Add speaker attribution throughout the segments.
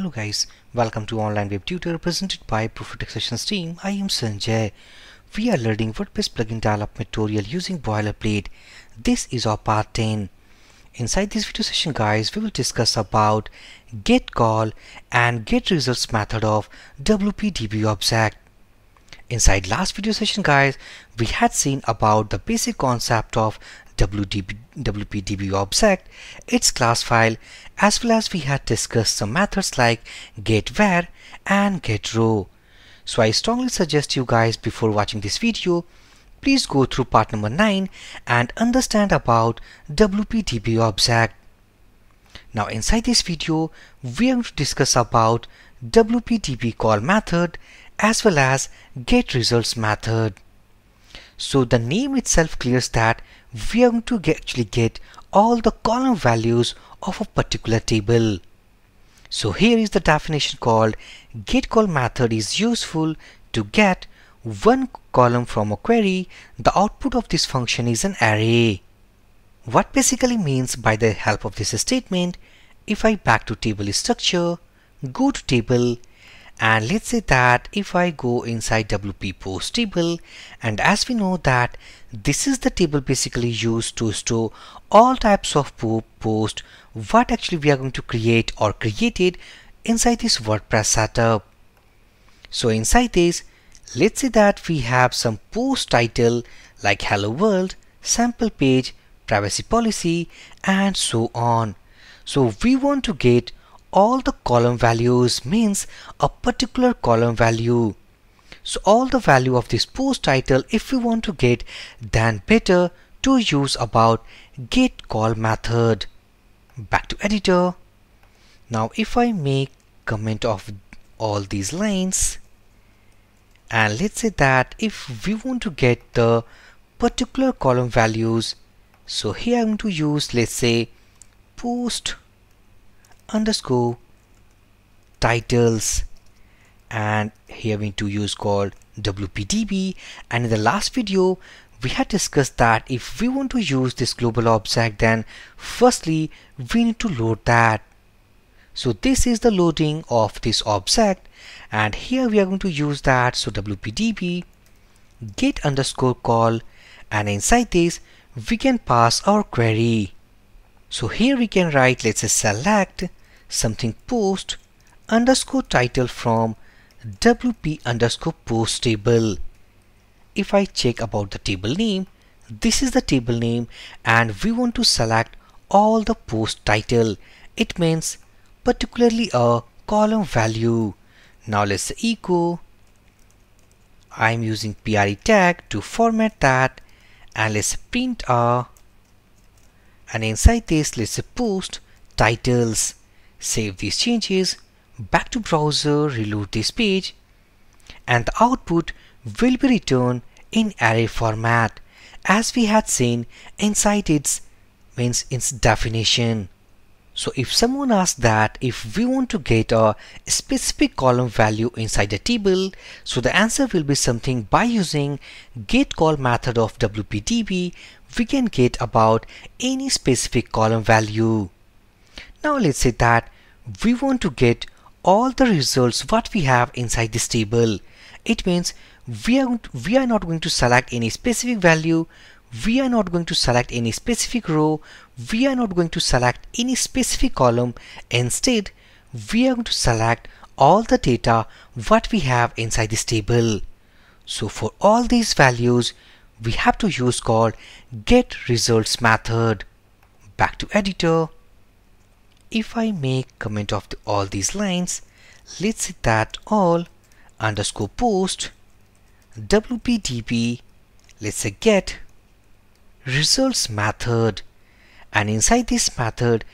Speaker 1: Hello guys, welcome to Online Web Tutor presented by Prophetic Sessions team. I am Sanjay. We are learning WordPress plugin development tutorial using boilerplate. This is our part 10. Inside this video session guys, we will discuss about get col and get results method of WPDB object. Inside last video session guys, we had seen about the basic concept of WPDB object, its class file, as well as we had discussed some methods like getVar and getRow. So I strongly suggest you guys before watching this video, please go through part number 9 and understand about WPDB object. Now inside this video, we are going to discuss about WPDB col method as well as get results method. So the name itself clears that we are going to get, actually get all the column values of a particular table. So here is the definition called get col method is useful to get one column from a query. The output of this function is an array. What basically means by the help of this statement, if I back to table structure, go to table and let's say that if I go inside WP post table and as we know that this is the table basically used to store all types of post what actually we are going to create or created inside this WordPress setup. So inside this let's say that we have some post title like hello world, sample page, privacy policy and so on. So we want to get all the column values means a particular column value. So all the value of this post title if we want to get then better to use about get col method. Back to editor. Now if I make comment of all these lines and let's say that if we want to get the particular column values so here I'm going to use let's say post underscore titles and here we need to use called WPDB and in the last video we had discussed that if we want to use this global object then firstly we need to load that. So this is the loading of this object. And here we are going to use that. So WPDB get underscore col. And inside this we can pass our query. So here we can write let's say select something post underscore title from wp underscore post table. If I check about the table name, this is the table name and we want to select all the post title. It means particularly a column value. Now let's echo. I'm using PRE tag to format that and let's print a and inside this let's post titles Save these changes, back to browser, reload this page, and the output will be returned in array format as we had seen inside its means its definition. So if someone asks that if we want to get a specific column value inside a table, so the answer will be something by using get col method of WPDB, we can get about any specific column value. Now let's say that we want to get all the results what we have inside this table. It means we are, we are not going to select any specific value, we are not going to select any specific row, we are not going to select any specific column. Instead, we are going to select all the data what we have inside this table. So for all these values, we have to use called get results method. Back to editor if I make comment of the, all these lines let's say that all underscore post wpdb let's say get results method. And inside this method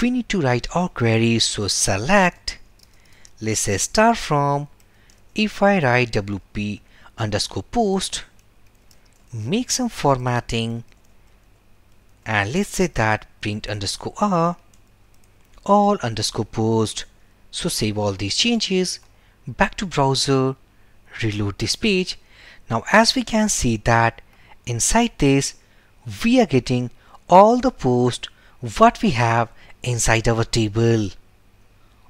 Speaker 1: we need to write our query. So select let's say star from if I write wp underscore post make some formatting and let's say that print underscore r all underscore post. So save all these changes, back to browser, reload this page. Now as we can see that inside this, we are getting all the post what we have inside our table.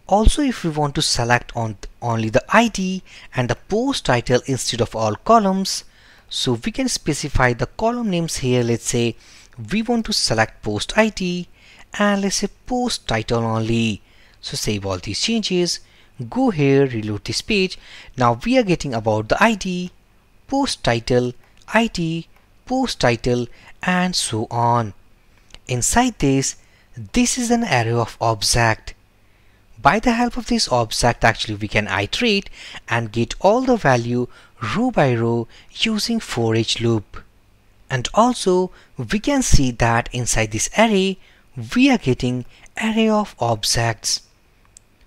Speaker 1: also if we want to select on only the ID and the post title instead of all columns so we can specify the column names here let's say we want to select post ID and let's say post title only. So save all these changes. Go here reload this page. Now we are getting about the ID post title ID post title and so on. Inside this this is an array of object. By the help of this object actually we can iterate and get all the value row by row using for each loop. And also we can see that inside this array we are getting array of objects.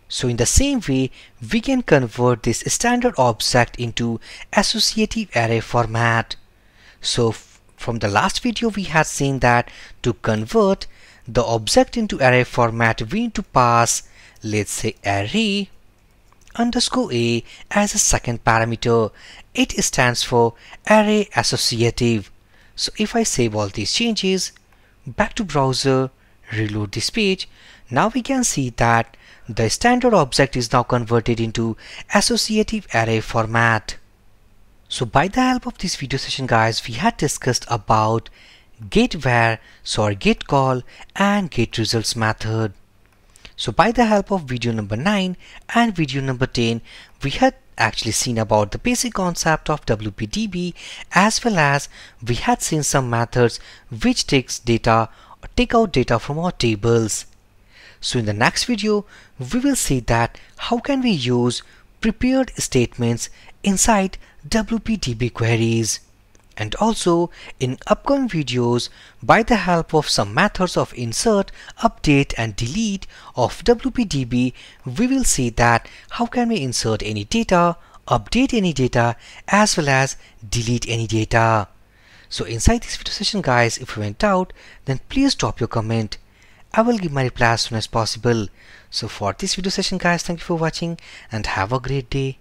Speaker 1: So in the same way we can convert this standard object into associative array format. So from the last video we had seen that to convert the object into array format we need to pass let's say array underscore a as a second parameter it stands for array associative so if I save all these changes back to browser reload this page now we can see that the standard object is now converted into associative array format. So by the help of this video session guys we had discussed about get var so get col and get results method. So by the help of video number 9 and video number 10, we had actually seen about the basic concept of WPDB as well as we had seen some methods which takes data take out data from our tables. So in the next video, we will see that how can we use prepared statements inside WPDB queries and also in upcoming videos by the help of some methods of insert, update and delete of WPDB we will see that how can we insert any data, update any data as well as delete any data. So inside this video session guys if you went out then please drop your comment. I will give my reply as soon as possible. So for this video session guys thank you for watching and have a great day.